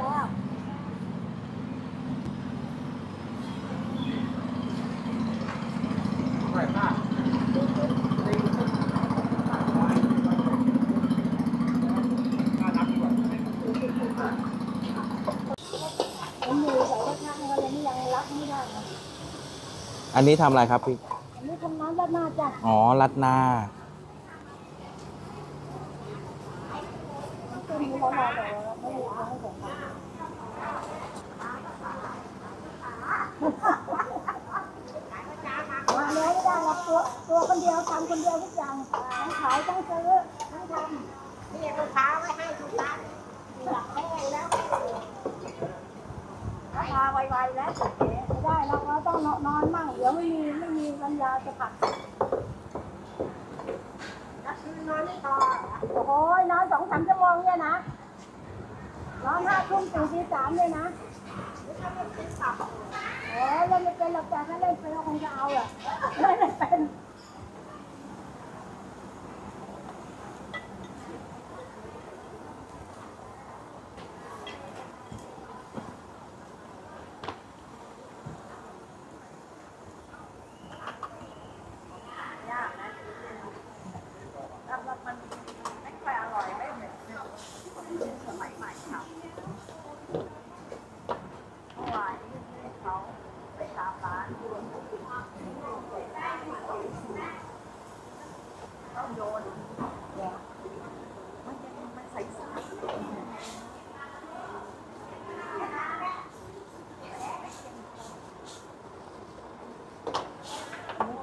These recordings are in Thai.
แล้วอันนี้ทำอะไรครับพี่ อันนี้ทำน้ำรัดหน้าจ้ะ อ๋อรัดหน้า มันก็มีร้อนๆแต่ว่าได้แล้วไม่ได้หรอกตัวตัวคนเดียวทำคนเดียวทุกอย่างทั้งขายทั้งซื้อทั้งทำนี่ลูกค้าไม่ให้ทุกร้านอยากให้งแล้วราไวๆแล้วไม่ได้เราเราต้องนอนมั่งเดี๋ยวไม่มีไม่มีปัญญาจะผัด นอนไม่พอ โอ้โหนอนสองสามชั่วโมงเนี่ยนะนอนห้าทุ่มถึงตีสามเลยนะโอ้เล่นไม่เป็นหรอกแต่ถ้าเล่นเป็นเราคงจะเอาอะเล่นไม่เป็น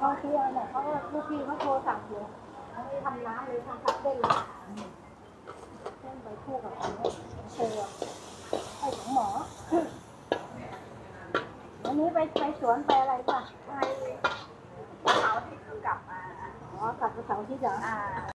เขาเที่ยวเนี่ยเขาก็ลูกพี่เขาโทรสั่งอยู่เขาไม่ทำน้ำเลยทำซักเส้นเลยเส้นไปคู่กับของเธอให้ของหมอ ไปไปสวนไปอะไรป่ะไปเสาร์อาที่คือกลับมา อ๋อกลับไปเสาร์อาที่เหรอ อ่า